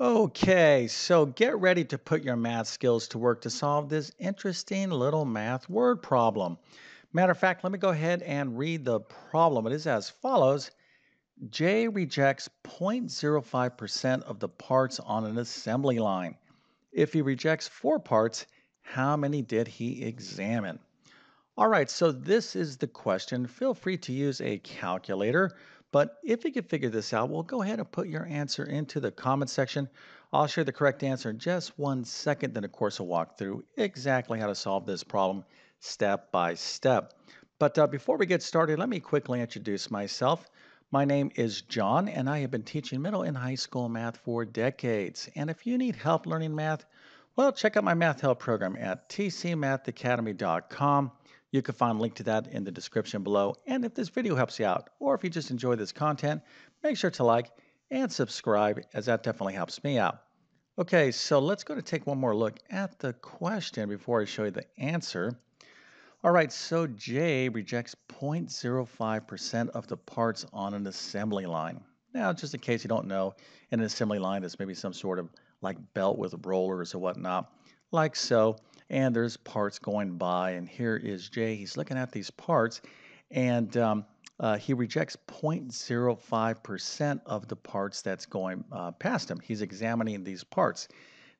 Okay, so get ready to put your math skills to work to solve this interesting little math word problem. Matter of fact, let me go ahead and read the problem. It is as follows. Jay rejects 0.05% of the parts on an assembly line. If he rejects four parts, how many did he examine? All right, so this is the question. Feel free to use a calculator, but if you can figure this out, we'll go ahead and put your answer into the comment section. I'll share the correct answer in just one second, then of course I'll walk through exactly how to solve this problem step by step. But uh, before we get started, let me quickly introduce myself. My name is John, and I have been teaching middle and high school math for decades. And if you need help learning math, well, check out my math help program at tcmathacademy.com. You can find a link to that in the description below. And if this video helps you out, or if you just enjoy this content, make sure to like and subscribe, as that definitely helps me out. Okay, so let's go to take one more look at the question before I show you the answer. All right, so Jay rejects 0.05% of the parts on an assembly line. Now, just in case you don't know, an assembly line is maybe some sort of like belt with rollers or whatnot, like so. And there's parts going by, and here is Jay. He's looking at these parts, and um, uh, he rejects 0.05% of the parts that's going uh, past him. He's examining these parts.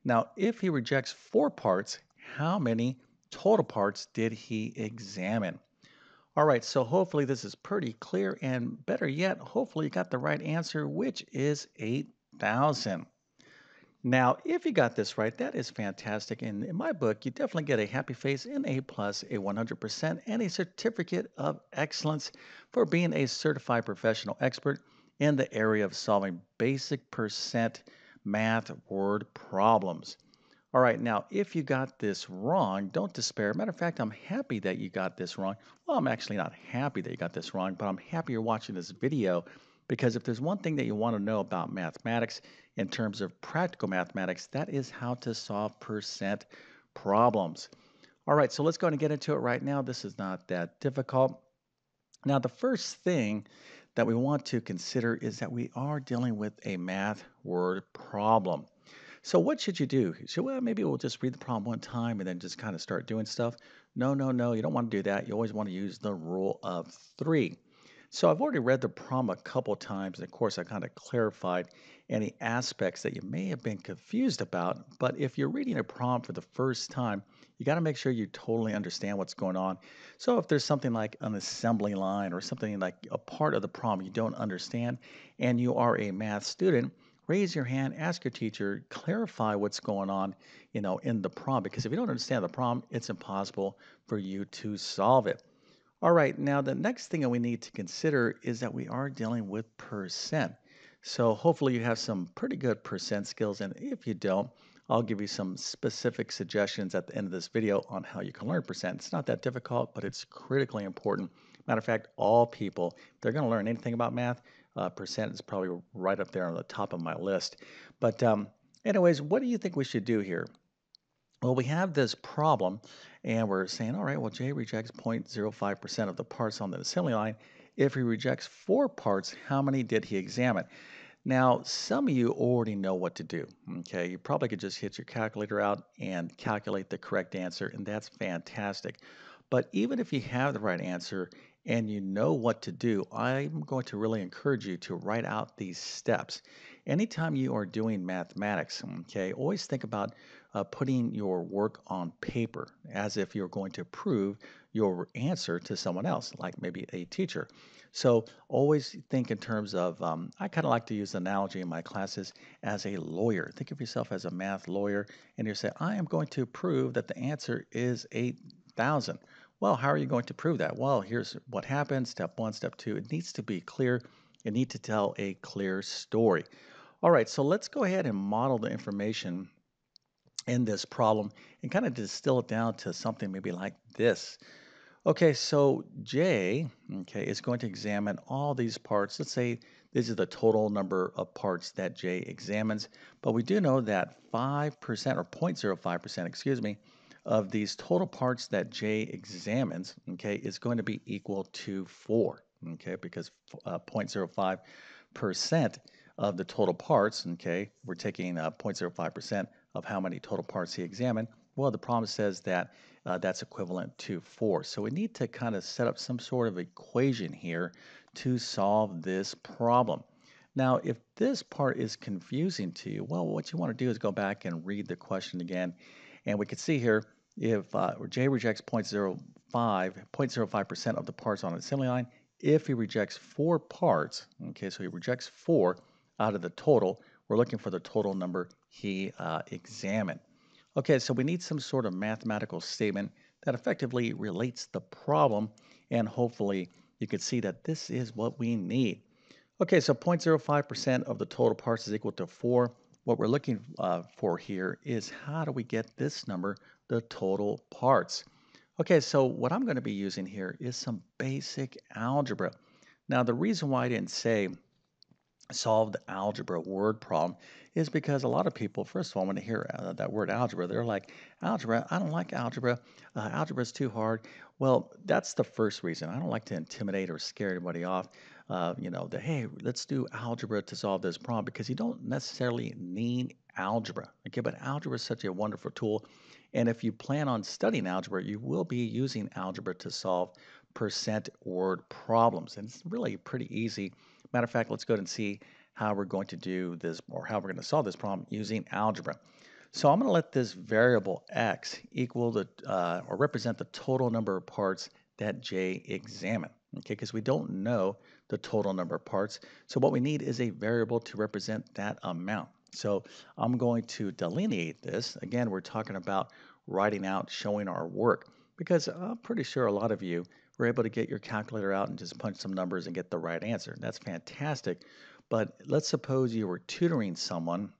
Now, if he rejects four parts, how many total parts did he examine? All right, so hopefully this is pretty clear, and better yet, hopefully you got the right answer, which is 8,000. Now, if you got this right, that is fantastic. And in my book, you definitely get a happy face, an A plus, a 100%, and a certificate of excellence for being a certified professional expert in the area of solving basic percent math word problems. All right, now if you got this wrong, don't despair. Matter of fact, I'm happy that you got this wrong. Well, I'm actually not happy that you got this wrong, but I'm happy you're watching this video because if there's one thing that you want to know about mathematics in terms of practical mathematics, that is how to solve percent problems. All right, so let's go and get into it right now. This is not that difficult. Now, the first thing that we want to consider is that we are dealing with a math word problem. So what should you do? So well, maybe we'll just read the problem one time and then just kind of start doing stuff. No, no, no, you don't want to do that. You always want to use the rule of three. So I've already read the problem a couple times, and of course I kind of clarified any aspects that you may have been confused about. But if you're reading a problem for the first time, you got to make sure you totally understand what's going on. So if there's something like an assembly line or something like a part of the problem you don't understand, and you are a math student, raise your hand, ask your teacher, clarify what's going on, you know, in the problem. Because if you don't understand the problem, it's impossible for you to solve it. All right, now the next thing that we need to consider is that we are dealing with percent. So hopefully you have some pretty good percent skills, and if you don't, I'll give you some specific suggestions at the end of this video on how you can learn percent. It's not that difficult, but it's critically important. Matter of fact, all people, they're going to learn anything about math, uh, percent is probably right up there on the top of my list. But um, anyways, what do you think we should do here? Well, we have this problem, and we're saying, all right, well, Jay rejects 0.05% of the parts on the assembly line. If he rejects four parts, how many did he examine? Now, some of you already know what to do. Okay, you probably could just hit your calculator out and calculate the correct answer, and that's fantastic. But even if you have the right answer and you know what to do, I'm going to really encourage you to write out these steps. Anytime you are doing mathematics, okay, always think about uh, putting your work on paper as if you're going to prove your answer to someone else, like maybe a teacher. So always think in terms of, um, I kind of like to use the analogy in my classes as a lawyer. Think of yourself as a math lawyer, and you say, I am going to prove that the answer is 8,000. Well, how are you going to prove that? Well, here's what happened. Step one, step two. It needs to be clear. You need to tell a clear story. All right, so let's go ahead and model the information in this problem and kind of distill it down to something maybe like this. Okay, so Jay, okay, is going to examine all these parts. Let's say this is the total number of parts that Jay examines, but we do know that 5% or 0.05%, excuse me, of these total parts that Jay examines, okay, is going to be equal to 4, okay, because uh, 0.05% of the total parts, okay, we're taking 0.05% of how many total parts he examined, well, the problem says that uh, that's equivalent to 4. So we need to kind of set up some sort of equation here to solve this problem. Now, if this part is confusing to you, well, what you want to do is go back and read the question again. And we can see here, if uh, Jay rejects 0.05, 0.05% of the parts on an assembly line, if he rejects four parts, okay, so he rejects four out of the total, we're looking for the total number he uh, examined. Okay, so we need some sort of mathematical statement that effectively relates the problem, and hopefully you can see that this is what we need. Okay, so 0.05% of the total parts is equal to 4. What we're looking uh, for here is how do we get this number, the total parts? Okay, so what I'm going to be using here is some basic algebra. Now, the reason why I didn't say solve the algebra word problem is because a lot of people, first of all, when they hear uh, that word algebra, they're like, algebra, I don't like algebra. Uh, algebra is too hard. Well, that's the first reason. I don't like to intimidate or scare anybody off. Uh, you know, that, hey, let's do algebra to solve this problem because you don't necessarily need algebra. Okay, but algebra is such a wonderful tool. And if you plan on studying algebra, you will be using algebra to solve percent word problems. And it's really pretty easy. Matter of fact, let's go ahead and see how we're going to do this or how we're going to solve this problem using algebra. So I'm going to let this variable x equal the uh, or represent the total number of parts that Jay examined. Okay, because we don't know the total number of parts. So what we need is a variable to represent that amount. So I'm going to delineate this. Again, we're talking about writing out, showing our work, because I'm pretty sure a lot of you were able to get your calculator out and just punch some numbers and get the right answer. That's fantastic. But let's suppose you were tutoring someone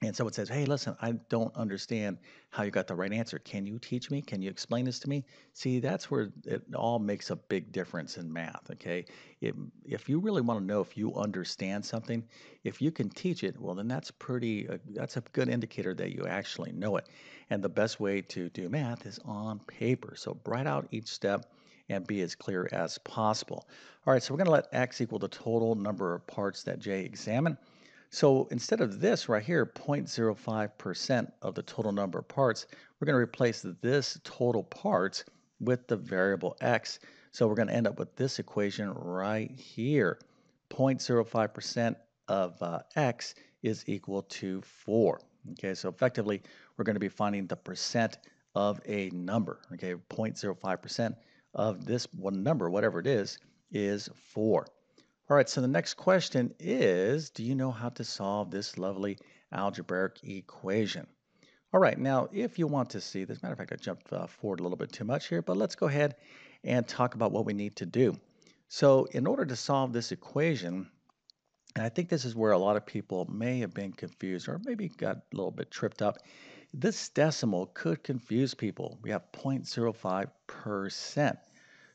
and someone says, Hey, listen, I don't understand how you got the right answer. Can you teach me? Can you explain this to me? See, that's where it all makes a big difference in math. Okay. If, if you really want to know if you understand something, if you can teach it, well, then that's pretty, uh, that's a good indicator that you actually know it. And the best way to do math is on paper. So write out each step and be as clear as possible. All right, so we're going to let x equal the total number of parts that Jay examined. So instead of this right here, 0.05% of the total number of parts, we're going to replace this total parts with the variable x. So we're going to end up with this equation right here. 0.05% of uh, x is equal to 4. Okay, so effectively, we're going to be finding the percent of a number. Okay, 0.05% of this one number, whatever it is, is 4. All right, so the next question is, do you know how to solve this lovely algebraic equation? All right, now if you want to see this, matter of fact, I jumped uh, forward a little bit too much here, but let's go ahead and talk about what we need to do. So in order to solve this equation, and I think this is where a lot of people may have been confused or maybe got a little bit tripped up. This decimal could confuse people. We have 0.05%.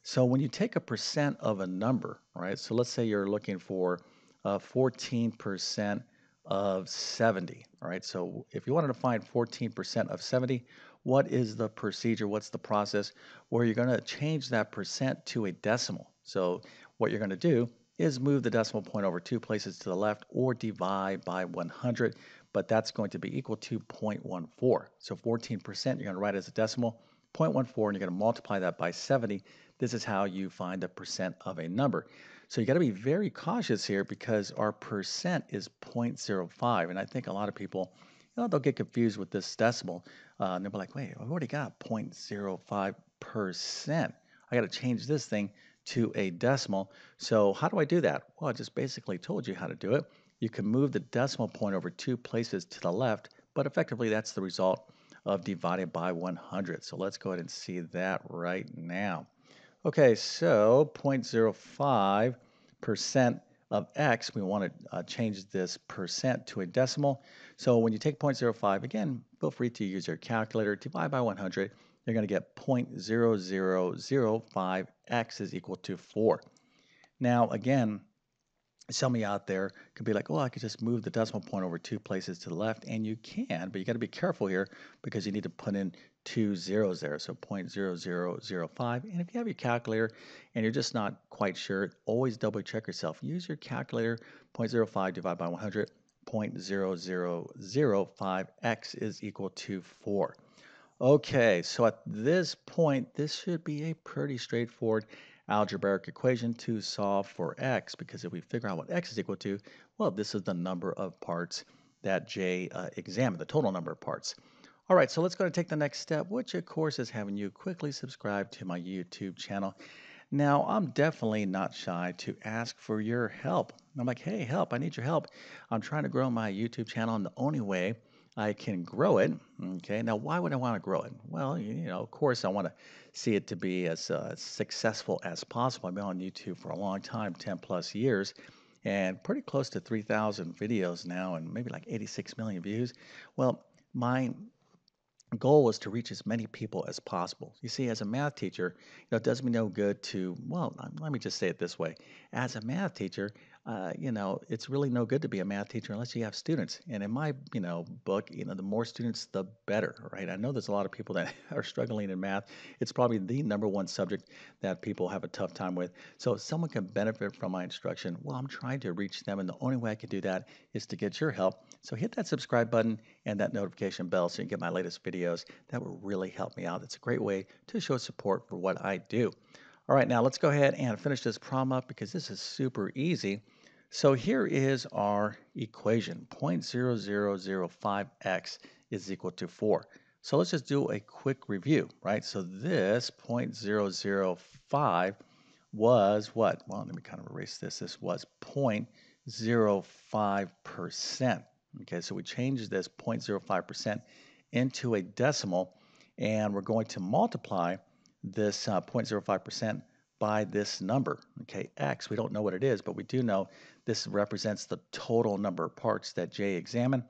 So when you take a percent of a number, right? So let's say you're looking for uh, 14% of 70, right? So if you wanted to find 14% of 70, what is the procedure? What's the process where you're going to change that percent to a decimal? So what you're going to do is move the decimal point over two places to the left or divide by 100, but that's going to be equal to 0.14. So 14% you're going to write as a decimal, 0.14, and you're going to multiply that by 70 this is how you find the percent of a number. So you got to be very cautious here because our percent is 0.05. And I think a lot of people, you know, they'll get confused with this decimal. Uh, and they'll be like, wait, I've already got 0.05%. I got to change this thing to a decimal. So how do I do that? Well, I just basically told you how to do it. You can move the decimal point over two places to the left, but effectively that's the result of dividing by 100. So let's go ahead and see that right now. Okay, so 0.05% of x, we want to uh, change this percent to a decimal. So when you take 0.05, again, feel free to use your calculator, divide by 100, you're going to get 0.0005x is equal to 4. Now, again, some of you out there could be like, oh, I could just move the decimal point over two places to the left, and you can, but you got to be careful here because you need to put in two zeros there, so 0.0005. And if you have your calculator and you're just not quite sure, always double check yourself. Use your calculator, 0.05 divided by 100, 0.0005x is equal to 4. Okay, so at this point, this should be a pretty straightforward algebraic equation to solve for x because if we figure out what x is equal to, well, this is the number of parts that Jay uh, examined, the total number of parts. All right, so let's go and take the next step, which of course is having you quickly subscribe to my YouTube channel. Now, I'm definitely not shy to ask for your help. I'm like, hey, help, I need your help. I'm trying to grow my YouTube channel, and the only way I can grow it. Okay, now why would I want to grow it? Well, you know, of course, I want to see it to be as uh, successful as possible. I've been on YouTube for a long time 10 plus years and pretty close to 3,000 videos now and maybe like 86 million views. Well, my goal was to reach as many people as possible. You see, as a math teacher, you know, it does me no good to, well, let me just say it this way. As a math teacher, uh, you know, it's really no good to be a math teacher unless you have students. And in my, you know, book, you know, the more students, the better, right? I know there's a lot of people that are struggling in math. It's probably the number one subject that people have a tough time with. So if someone can benefit from my instruction, well, I'm trying to reach them, and the only way I can do that is to get your help. So hit that subscribe button and that notification bell so you can get my latest videos. That will really help me out. It's a great way to show support for what I do. All right, now let's go ahead and finish this problem up because this is super easy. So here is our equation. 0.0005x is equal to 4. So let's just do a quick review, right? So this 0.005 was what? Well, let me kind of erase this. This was 0.05%. Okay, so we changed this 0.05% into a decimal, and we're going to multiply this uh, 0.05% by this number. Okay, x, we don't know what it is, but we do know this represents the total number of parts that Jay examined,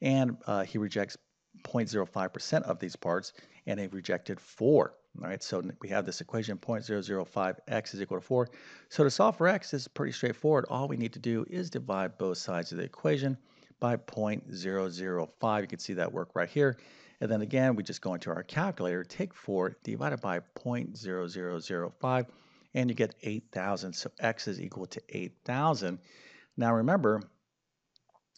and uh, he rejects 0.05% of these parts, and he rejected 4. All right, so we have this equation 0.005x is equal to 4. So to solve for x is pretty straightforward. All we need to do is divide both sides of the equation by 0.005. You can see that work right here. And then again, we just go into our calculator, take 4 divided by 0.0005, and you get 8,000. So x is equal to 8,000. Now remember,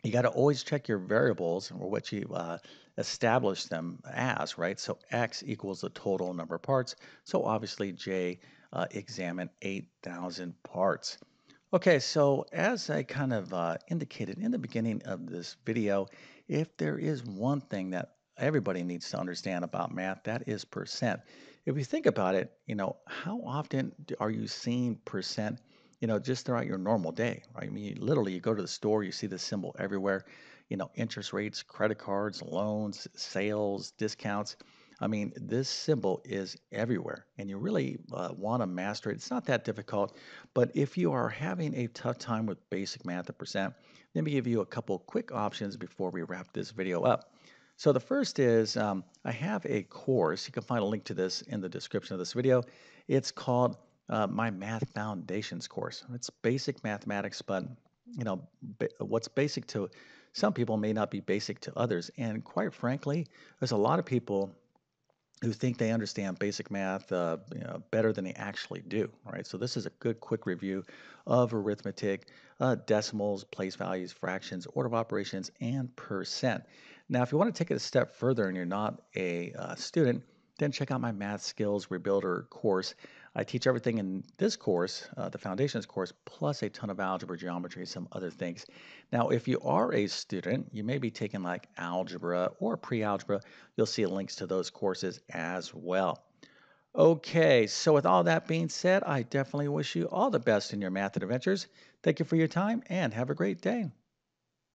you got to always check your variables or what you uh, establish them as, right? So x equals the total number of parts. So obviously Jay uh, examined 8,000 parts. Okay, so as I kind of uh, indicated in the beginning of this video, if there is one thing that everybody needs to understand about math, that is percent. If you think about it, you know, how often are you seeing percent, you know, just throughout your normal day, right? I mean, literally, you go to the store, you see the symbol everywhere, you know, interest rates, credit cards, loans, sales, discounts. I mean, this symbol is everywhere, and you really uh, want to master it. It's not that difficult, but if you are having a tough time with basic math at percent, let me give you a couple quick options before we wrap this video up. So the first is um, I have a course. You can find a link to this in the description of this video. It's called uh, my Math Foundations course. It's basic mathematics, but you know what's basic to some people may not be basic to others. And quite frankly, there's a lot of people who think they understand basic math uh, you know, better than they actually do. Right. So this is a good quick review of arithmetic, uh, decimals, place values, fractions, order of operations, and percent. Now, if you want to take it a step further and you're not a uh, student, then check out my Math Skills Rebuilder course. I teach everything in this course, uh, the Foundations course, plus a ton of algebra, geometry, some other things. Now, if you are a student, you may be taking like algebra or pre-algebra. You'll see links to those courses as well. Okay, so with all that being said, I definitely wish you all the best in your math adventures. Thank you for your time and have a great day.